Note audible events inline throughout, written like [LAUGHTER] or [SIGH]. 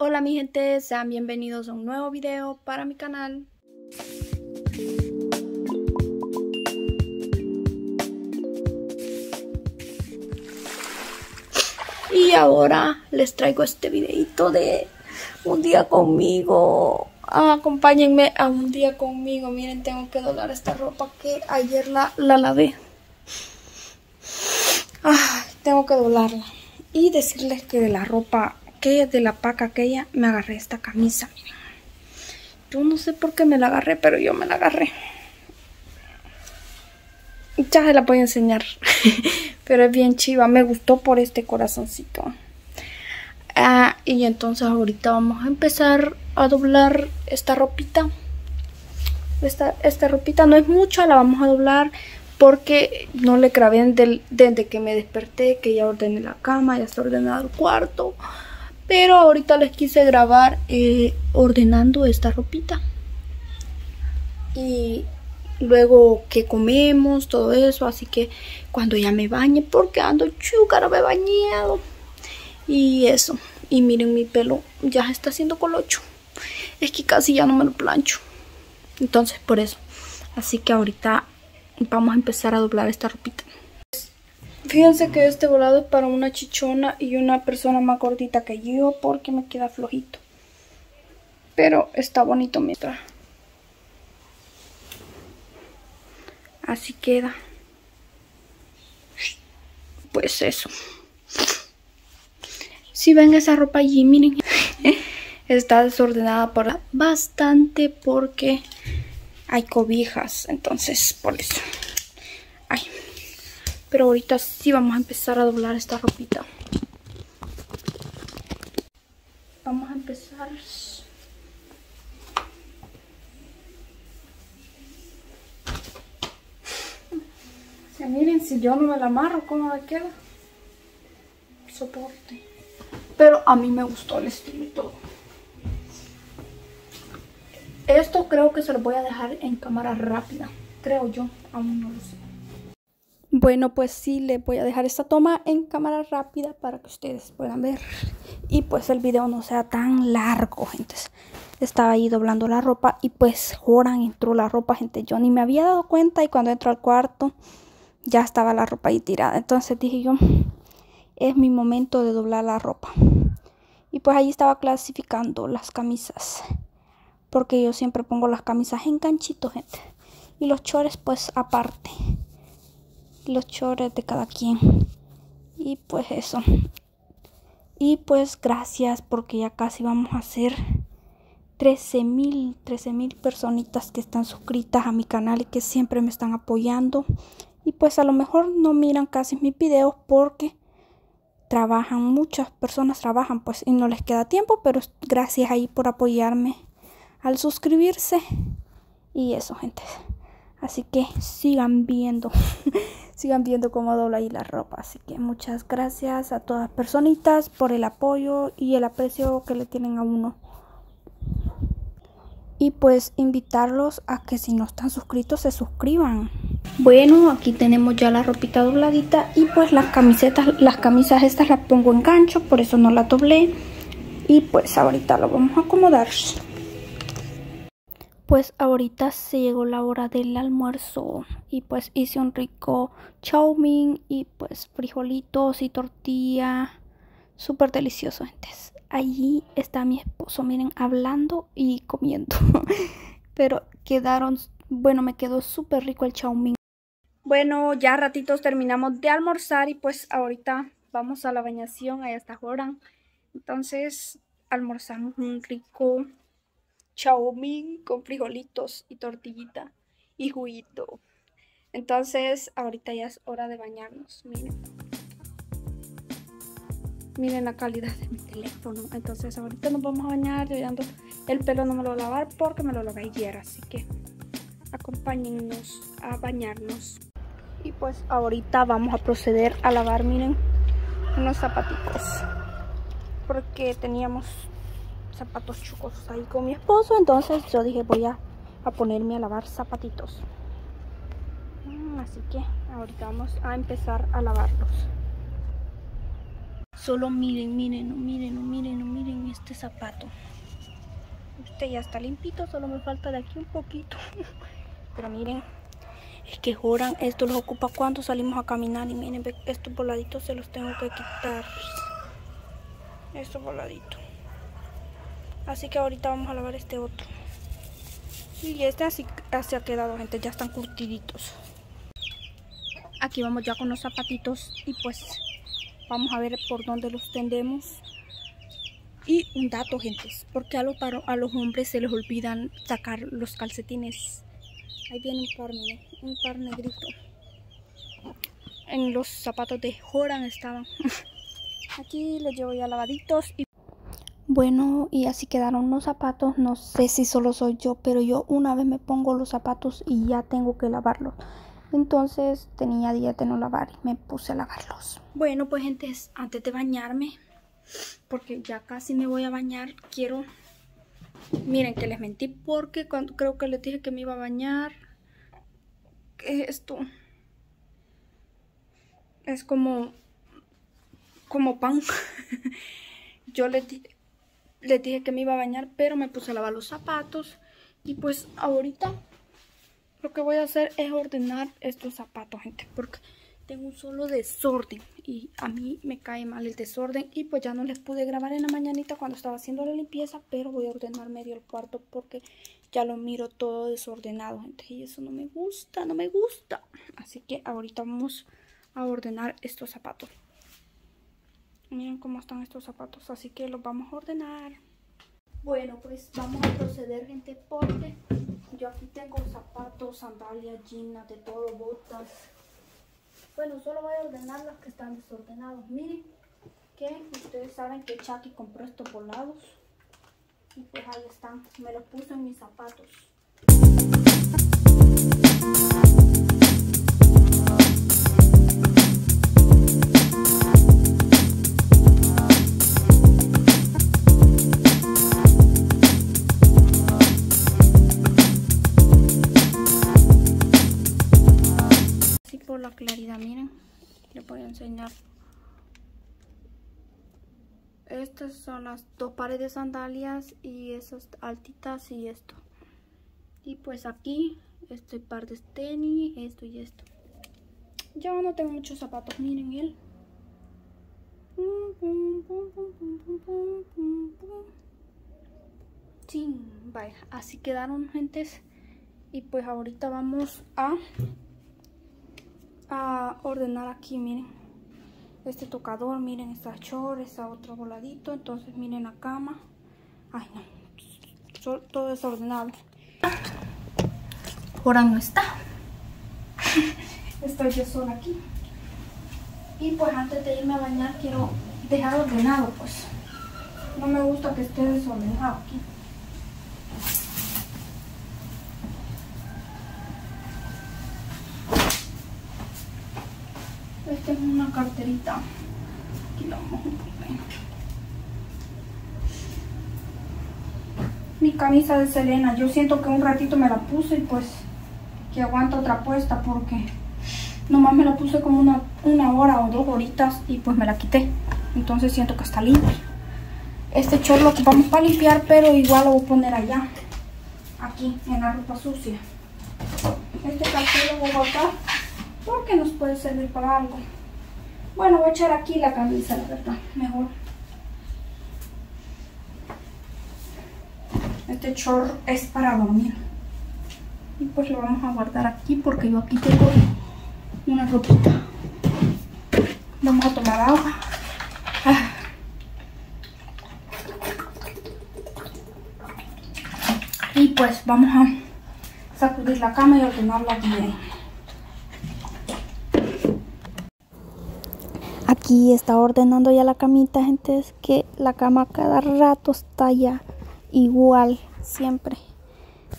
Hola mi gente, sean bienvenidos a un nuevo video para mi canal. Y ahora les traigo este videito de un día conmigo. acompáñenme a un día conmigo. Miren, tengo que doblar esta ropa que ayer la, la lavé. tengo que doblarla. Y decirles que de la ropa que de la paca aquella me agarré esta camisa. Miren. Yo no sé por qué me la agarré, pero yo me la agarré. Ya se la voy a enseñar. [LAUGHS] Pero es bien chiva. Me gustó por este corazoncito. Ah, y entonces ahorita vamos a empezar a doblar esta ropita. Esta, esta ropita no es mucha, la vamos a doblar porque no le grabé desde que me desperté, que ya ordené la cama, ya está ordenado el cuarto. Pero ahorita les quise grabar eh, ordenando esta ropita. Y luego que comemos, todo eso. Así que cuando ya me bañe, porque ando chuca, no me he bañado. Y eso. Y miren mi pelo, ya está haciendo colocho. Es que casi ya no me lo plancho. Entonces por eso. Así que ahorita vamos a empezar a doblar esta ropita. Fíjense que este volado es para una chichona y una persona más gordita que yo porque me queda flojito. Pero está bonito mientras. Así queda. Pues eso. Si ven esa ropa allí, miren. [LAUGHS] Está desordenada por bastante porque hay cobijas. Entonces, por eso. Pero ahorita sí vamos a empezar a doblar esta ropita. Vamos a empezar miren, si yo no me la amarro, ¿cómo me queda? Soporte. Pero a mí me gustó el estilo y todo. Esto creo que se lo voy a dejar en cámara rápida. Creo yo, aún no lo sé. Bueno, pues sí, le voy a dejar esta toma en cámara rápida para que ustedes puedan ver. Y pues el video no sea tan largo, gente. Estaba ahí doblando la ropa y pues joran entró la ropa, gente. Yo ni me había dado cuenta y cuando entro al cuarto ya estaba la ropa ahí tirada. Entonces dije yo, es mi momento de doblar la ropa. Y pues ahí estaba clasificando las camisas. Porque yo siempre pongo las camisas en ganchito, gente. Y los chores pues aparte. Los chores de cada quien. Y pues eso. Y pues gracias porque ya casi vamos a hacer 13 mil, 13 mil personitas que están suscritas a mi canal y que siempre me están apoyando y pues a lo mejor no miran casi mis videos porque trabajan, muchas personas trabajan pues y no les queda tiempo, pero gracias ahí por apoyarme al suscribirse y eso gente. Así que sigan viendo, [LAUGHS] sigan viendo cómo dobla ahí la ropa. Así que muchas gracias a todas personitas por el apoyo y el aprecio que le tienen a uno. Y pues invitarlos a que si no están suscritos se suscriban. Bueno, aquí tenemos ya la ropita dobladita y pues las camisetas, las camisas estas las pongo en gancho, por eso no las doblé. Y pues ahorita lo vamos a acomodar. Pues ahorita se llegó la hora del almuerzo y pues hice un rico chow mein y pues frijolitos y tortilla. Súper delicioso, gente. Allí está mi esposo, miren, hablando y comiendo. [LAUGHS] Pero quedaron, bueno, me quedó súper rico el chow mein. Bueno, ya ratitos terminamos de almorzar y pues ahorita vamos a la bañación, allá está Joran. Entonces almorzamos un rico chaumín con frijolitos y tortillita y juguito. Entonces ahorita ya es hora de bañarnos, miren. Miren la calidad de mi teléfono. Entonces ahorita nos vamos a bañar. Yo ya el pelo no me lo voy a lavar porque me lo lavé ayer. Así que acompáñennos a bañarnos. Y pues ahorita vamos a proceder a lavar, miren, unos zapatitos. Porque teníamos zapatos chucos ahí con mi esposo. Entonces yo dije voy a, ponerme a lavar zapatitos. Mm, así que ahorita vamos a empezar a lavarlos. Solo miren, miren, miren, miren, miren este zapato. Este ya está limpito, solo me falta de aquí un poquito. [LAUGHS] Pero miren, es que joran, esto los ocupa cuando salimos a caminar. Y miren, estos voladitos se los tengo que quitar. Estos voladitos. Así que ahorita vamos a lavar este otro. Y este así, así ha quedado, gente. Ya están curtiditos. Aquí vamos ya con los zapatitos. Y pues vamos a ver por dónde los tendemos. Y un dato, gente. Porque a los, a los hombres se les olvidan sacar los calcetines. Ahí viene un par, miren. Un par negrito. En los zapatos de Joran estaban. [LAUGHS] Aquí los llevo ya lavaditos. Y bueno, y así quedaron los zapatos. No sé si solo soy yo, pero yo una vez me pongo los zapatos y ya tengo que lavarlos. Entonces tenía días de no lavar y me puse a lavarlos. Bueno, pues gente, antes de bañarme, porque ya casi me voy a bañar, quiero... Miren que les mentí porque cuando creo que les dije que me iba a bañar. ¿Qué es esto? Es como... Como pan. [LAUGHS] Yo les dije les dije que me iba a bañar, pero me puse a lavar los zapatos. Y pues ahorita lo que voy a hacer es ordenar estos zapatos, gente, porque tengo un solo desorden y a mí me cae mal el desorden y pues ya no les pude grabar en la mañanita cuando estaba haciendo la limpieza, pero voy a ordenar medio el cuarto porque ya lo miro todo desordenado, gente, y eso no me gusta, no me gusta. Así que ahorita vamos a ordenar estos zapatos. Miren cómo están estos zapatos, así que los vamos a ordenar. Bueno, pues vamos a proceder, gente, porque yo aquí tengo zapatos, sandalias, jeans, de todo, botas. Bueno, solo voy a ordenar las que están desordenados. Miren que ustedes saben que Chucky compró estos volados. Y pues ahí están, me los puse en mis zapatos. Voy a enseñar. Estas son las dos pares de sandalias y esas altitas y esto. Y pues aquí este par de tenis, esto y esto. Yo no tengo muchos zapatos, miren él. Sí, vaya, así quedaron gentes. Y pues ahorita vamos a a ordenar aquí, miren. Este tocador, miren, esta short, esta otro voladito. Entonces, miren la cama. Ay, no. Todo desordenado. Ahora no está. [LAUGHS] Estoy yo sola aquí. Y pues antes de irme a bañar quiero dejar ordenado, pues. No me gusta que esté desordenado aquí. Esta una carterita. Aquí la. Mi camisa de Selena. Yo siento que un ratito me la puse y pues que aguanta otra puesta porque nomás me la puse como una, una hora o dos horitas y pues me la quité. Entonces siento que está limpia. Este chorro lo ocupamos para limpiar, pero igual lo voy a poner allá. Aquí, en la ropa sucia. Este cartel lo voy a botar porque nos puede servir para algo. Bueno, voy a echar aquí la camisa, la verdad, mejor. Este chorro es para dormir. Y pues lo vamos a guardar aquí porque yo aquí tengo una ropita. Vamos a tomar agua. Ah. Y pues vamos a sacudir la cama y ordenarla bien. Aquí está ordenando ya la camita, gente. Es que la cama cada rato está ya igual, siempre.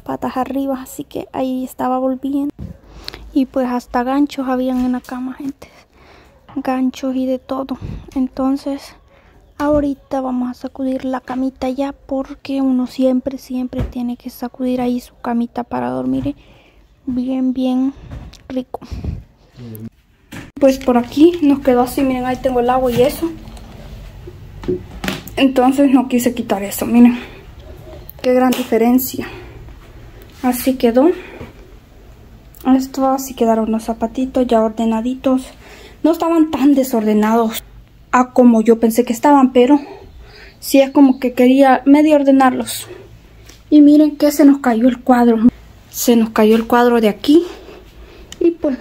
Patas arriba, así que ahí estaba volviendo. Y pues hasta ganchos habían en la cama, gente. Ganchos y de todo. Entonces, ahorita vamos a sacudir la camita ya porque uno siempre, siempre tiene que sacudir ahí su camita para dormir bien, bien rico. Pues por aquí nos quedó así, miren, ahí tengo el agua y eso. Entonces no quise quitar eso, miren. Qué gran diferencia. Así quedó. Esto así quedaron los zapatitos ya ordenaditos. No estaban tan desordenados a como yo pensé que estaban, pero sí es como que quería medio ordenarlos. Y miren que se nos cayó el cuadro. Se nos cayó el cuadro de aquí. Y pues,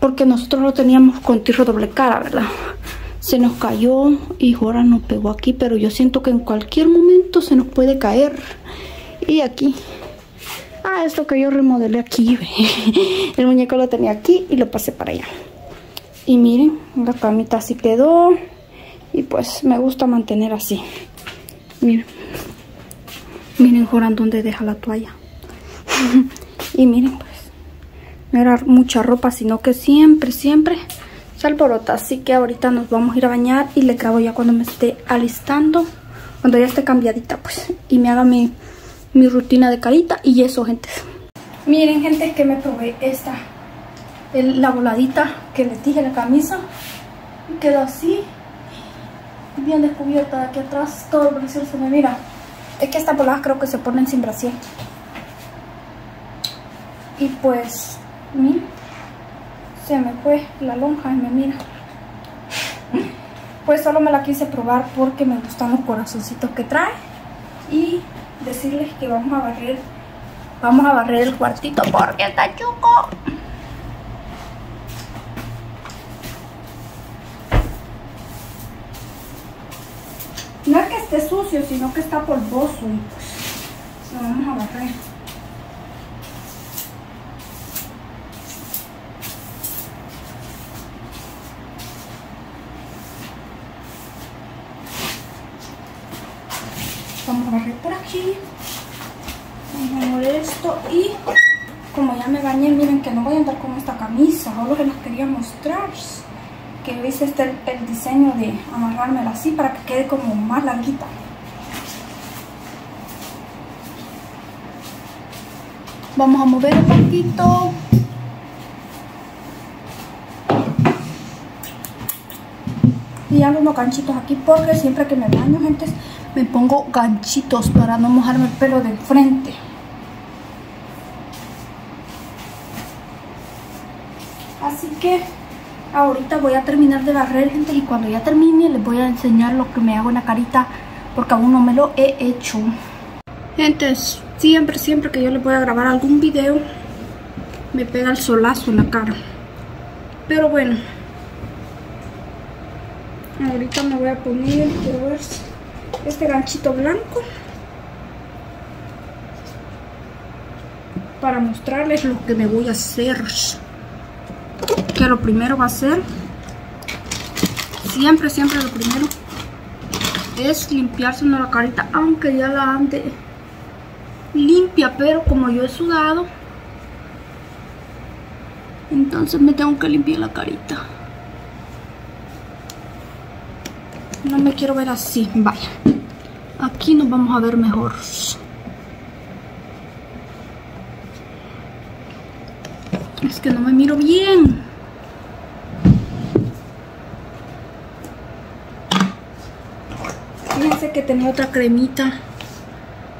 porque nosotros lo teníamos con tiro doble cara, ¿verdad? Se nos cayó y ahora nos pegó aquí, pero yo siento que en cualquier momento se nos puede caer. Y aquí. Ah, esto que yo remodelé aquí. [LAUGHS] el muñeco lo tenía aquí y lo pasé para allá. Y miren, la camita así quedó. Y pues me gusta mantener así. Miren. Miren, Joran, dónde deja la toalla. [LAUGHS] y miren, pues, no era mucha ropa, sino que siempre, siempre se alborota. Así que ahorita nos vamos a ir a bañar y le grabo ya cuando me esté alistando. Cuando ya esté cambiadita, pues. Y me haga mi, mi rutina de carita y eso, gente. Miren, gente, que me probé esta. la voladita que le dije la camisa. Y quedó así. Bien descubierta de aquí atrás. Todo el brasier se me mira. Es que estas boladas creo que se ponen sin brasier. Y pues, miren, se me fue la lonja y me mira. Pues solo me la quise probar porque me gustan los corazoncitos que trae. Y decirles que vamos a barrer, vamos a barrer el cuartito porque está chuco. No es que esté sucio, sino que está polvoso. Pues vamos a barrer. Vamos a barrer por aquí. Vamos a mover esto y como ya me bañé, miren que no voy a andar con esta camisa. Solo que les quería mostrar que hice este el diseño de amarrármela así para que quede como más larguita. Vamos a mover un poquito. Y hago unos ganchitos aquí porque siempre que me baño, gente, me pongo ganchitos para no mojarme el pelo de frente. Así que ahorita voy a terminar de barrer, gente, y cuando ya termine les voy a enseñar lo que me hago en la carita, porque aún no me lo he hecho. Gente, siempre, siempre que yo les voy a grabar algún video, me pega el solazo en la cara. Pero bueno, ahorita me voy a poner, este ganchito blanco. Para mostrarles lo que me voy a hacer lo primero va a ser siempre siempre lo primero es limpiarse una la carita aunque ya la ande limpia pero como yo he sudado entonces me tengo que limpiar la carita. No me quiero ver así vaya. Aquí nos vamos a ver mejor es que no me miro bien tenía otra cremita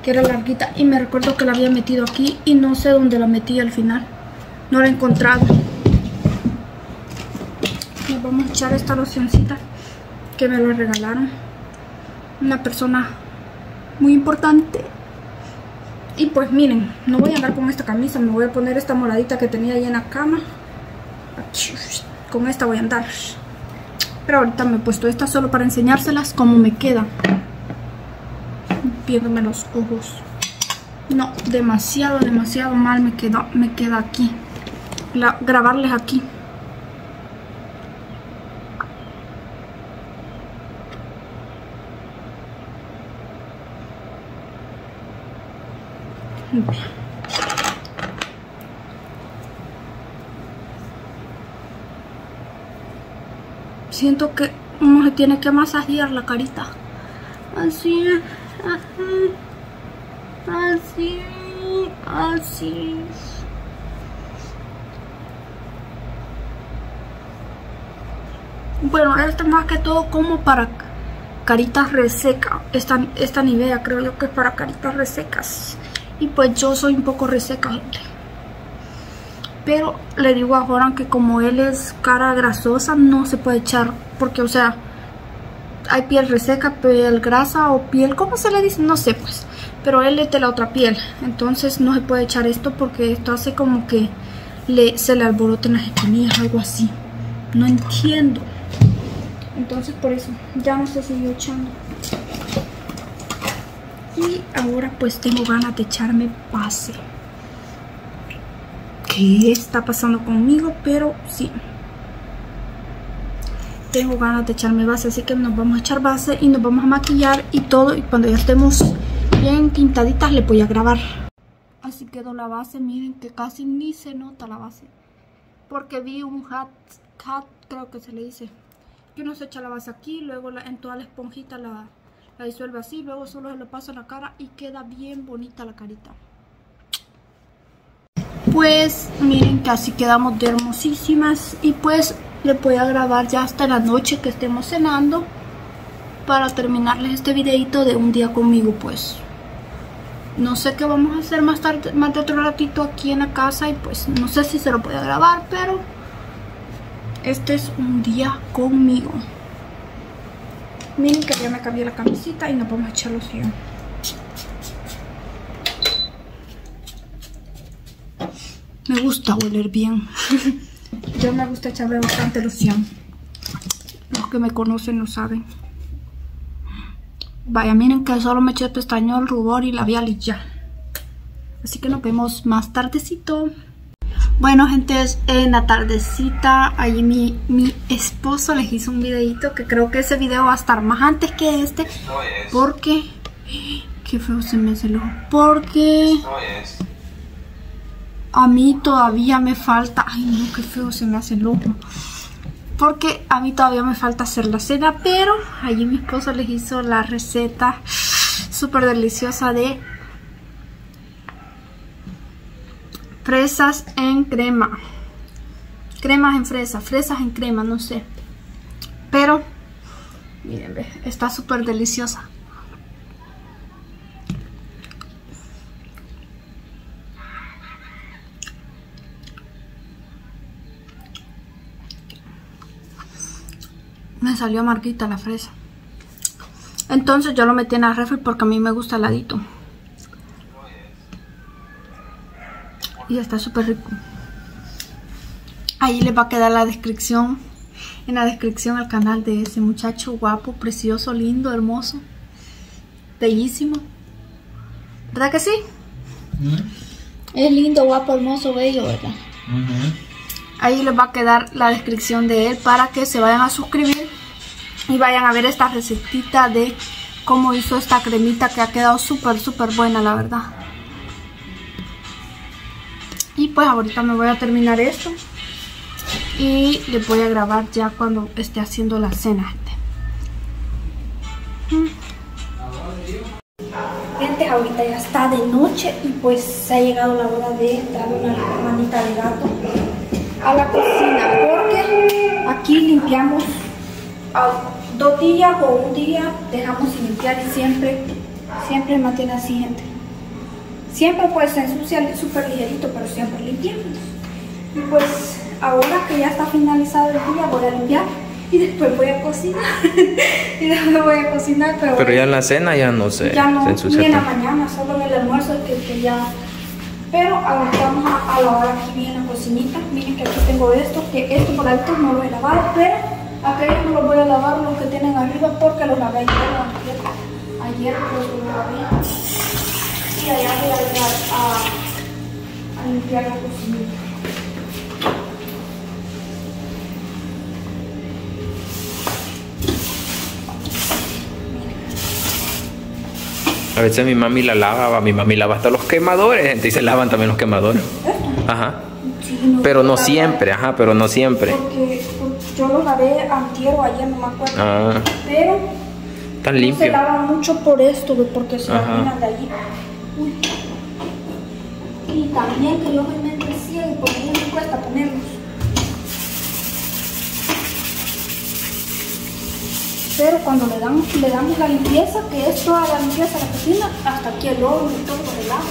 que era larguita y me recuerdo que la había metido aquí y no sé dónde la metí al final. No la he encontrado. Nos vamos a echar esta locioncita que me lo regalaron. Una persona muy importante. Y pues miren, no voy a andar con esta camisa, me voy a poner esta moradita que tenía ahí en la cama. Con esta voy a andar. Pero ahorita me he puesto esta solo para enseñárselas cómo me queda los ojos. No, demasiado, demasiado mal me queda, me queda aquí. grabarles aquí. Siento que uno se tiene que masajear la carita. Así Así, así. Bueno, esto más que todo como para caritas reseca. Esta, esta Nivea creo yo que es para caritas resecas. Y pues yo soy un poco reseca, gente. Pero le digo a Joran que como él es cara grasosa, no se puede echar. Porque, o sea, hay piel reseca, piel grasa o piel, ¿cómo se le dice? No sé, pues. Pero él es de la otra piel. Entonces no se puede echar esto porque esto hace como que le, se le alboroten las espinillas, algo así. No entiendo. Entonces por eso ya no se siguió echando. Y ahora pues tengo ganas de echarme base. ¿Qué está pasando conmigo? Pero sí. Tengo ganas de echarme base, así que nos vamos a echar base y nos vamos a maquillar y todo. Y cuando ya estemos bien pintaditas le voy a grabar. Así quedó la base, miren que casi ni se nota la base. Porque vi un hat, hat creo que se le dice. Que uno se echa la base aquí, luego en toda la esponjita la, la disuelve así, luego solo se lo paso en la cara y queda bien bonita la carita. Pues miren que así quedamos de hermosísimas y pues le voy a grabar ya hasta la noche que estemos cenando para terminarles este videito de un día conmigo pues. No sé qué vamos a hacer más tarde más de otro ratito aquí en la casa y pues no sé si se lo voy a grabar pero este es un día conmigo. Miren que ya me cambié la camisita y nos vamos a echar Me gusta oler bien. [LAUGHS] Yo me gusta echarle bastante loción. Los que me conocen lo saben. Vaya, miren que solo me eché pestañol, rubor y labial y ya. Así que nos vemos más tardecito. Bueno, gente, en la tardecita, allí mi, mi esposo les hizo un videito que creo que ese video va a estar más antes que este. Porque... [GASPS] Qué feo se me hace el ojo. Porque a mí todavía me falta... Ay, no, qué feo se me hace el ojo. Porque a mí todavía me falta hacer la cena, pero allí mi esposo les hizo la receta súper deliciosa de fresas en crema. Cremas en fresa, fresas en crema, no sé. Pero, miren, está súper deliciosa. Salió amarguita la fresa. Entonces yo lo metí en la refri porque a mí me gusta heladito. Y está súper rico. Ahí les va a quedar la descripción. En la descripción el canal de ese muchacho guapo, precioso, lindo, hermoso. Bellísimo. ¿Verdad que sí? Es lindo, guapo, hermoso, bello, ¿verdad? Ahí les va a quedar la descripción de él para que se vayan a suscribir y vayan a ver esta recetita de cómo hizo esta cremita que ha quedado súper súper buena la verdad. Y pues ahorita me voy a terminar esto y les voy a grabar ya cuando esté haciendo la cena gente. Gente ahorita ya está de noche y pues se ha llegado la hora de dar una manita de gato a la cocina porque aquí limpiamos dos días o un día dejamos sin limpiar y siempre, siempre mantiene así, gente. Siempre pues se ensucia súper ligerito, pero siempre limpiamos. Y pues ahora que ya está finalizado el día voy a limpiar y después voy a cocinar. [LAUGHS] y después voy a cocinar, pero... Pero ya en la cena ya no sé. Ya no, ni en la mañana, solo en el almuerzo que, que ya... Pero ahora vamos a, a lavar aquí bien la cocinita. Miren que aquí tengo esto, que esto por alto no lo he lavado, pero Aquellos no los voy a lavar los que tienen arriba porque los lavé ayer. Ayer, los lavé. Y allá voy a, a, a limpiar la cocina. A veces mi mami la lava, mi mami lava hasta los quemadores, gente, y se lavan también los quemadores. Ajá. pero no siempre, ajá, pero no siempre. Porque yo lo lavé antier o ayer, no me acuerdo. Ah. Pero tan limpio. se lava mucho por esto, porque se orinan de allí. Y también que yo me cielo y por mí me cuesta ponerlos. pero cuando le, dan, le damos la limpieza, que es toda la limpieza de la cocina, hasta aquí el horno y todo el lado.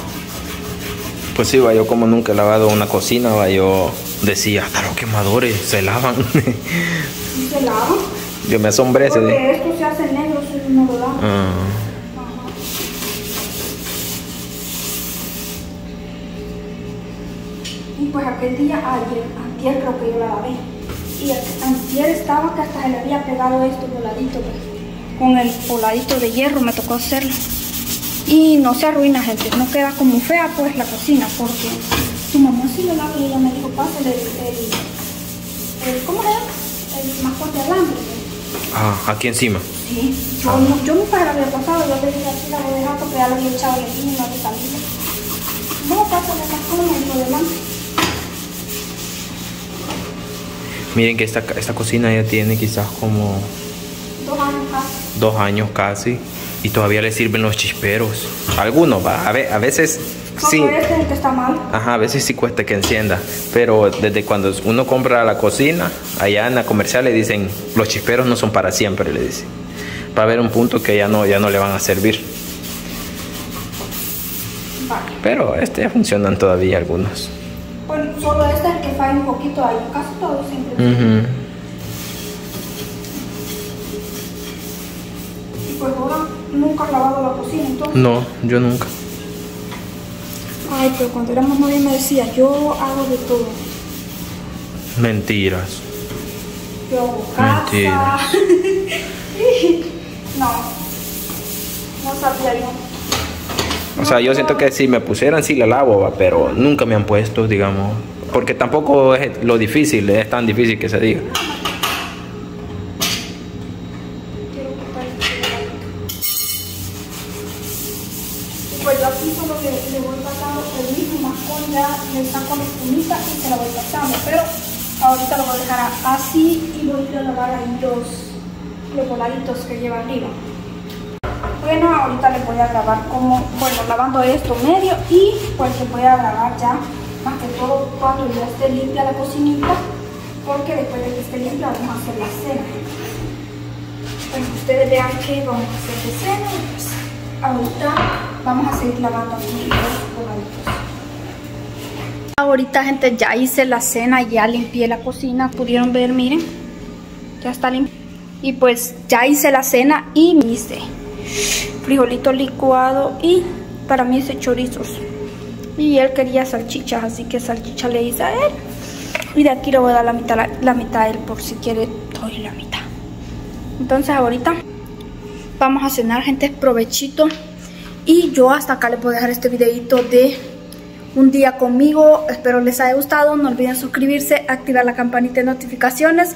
Pues sí, va, yo como nunca he lavado una cocina, va, yo decía, hasta los quemadores se lavan. ¿Y se lavan? Yo me asombré ese Porque esto se hace negro si no lo lavan. Ah, Ajá. Y pues aquel día, ayer, antier creo que yo la lavé. Y antier estaba que hasta se le había pegado esto voladito, pues. Con el voladito de hierro me tocó hacerlo. Y no se arruina, gente. No queda como fea, pues, la cocina. Porque su mamá sí lo lava y ella me dijo, pásale el, el, el- ¿cómo llama? El mascote de alambre. ah, aquí encima. Sí, yo, no- yo nunca la había pasado, yo le dije así la voy a dejar porque ya le había echado leña y no había salido. No, pásale más cosas y lo demás. Miren que esta, esta cocina ya tiene quizás como Dos años casi. dos años casi y todavía le sirven los chisperos. Algunos, va, a, ve- a veces sí. Este que está mal. Ajá, a veces sí cuesta que encienda, pero desde cuando uno compra la cocina, allá en la comercial le dicen, los chisperos no son para siempre, le dicen. Va a haber un punto que ya no, ya no le van a servir. Vale. Pero este funcionan todavía algunos. Bueno, solo este es el que falla un poquito ahí, casi todo siempre. Y pues ahora nunca has lavado la cocina, entonces. No, yo nunca. Ay, pero cuando éramos novios me decía, yo hago de todo. Mentiras. Yo hago casa. Mentira. [LAUGHS] no. No sabía yo. O sea, yo siento que si me pusieran sí la lavo, pero nunca me han puesto, digamos. Porque tampoco es lo difícil, es tan difícil que se diga. Quiero quitar este regalito. Y pues yo aquí solo le, le voy pasando el mismo mascón, ya le saco la espumita y se la voy pasando. Pero ahorita lo voy a dejar a- así y voy a ir a lavar ahí los, los voladitos que lleva arriba. Bueno, ahorita les voy a grabar como, bueno, lavando esto medio y pues les voy a grabar ya, más que todo cuando ya esté limpia la cocinita, porque después de que esté limpia vamos a hacer la cena. Que ustedes vean que vamos a hacer de cena pues ahorita vamos a seguir lavando aquí los voladitos. Ahorita gente ya hice la cena, ya limpié la cocina, pudieron ver, miren, ya está limpia. Y pues ya hice la cena y me hice frijolito licuado y para mí hice chorizos. Y él quería salchichas, así que salchicha le hice a él. Y de aquí le voy a dar la mitad, la, mitad a él por si quiere, doy la mitad. Entonces ahorita vamos a cenar, gente, provechito. Y yo hasta acá les voy a dejar este videito de un día conmigo. Espero les haya gustado. No olviden suscribirse, activar la campanita de notificaciones.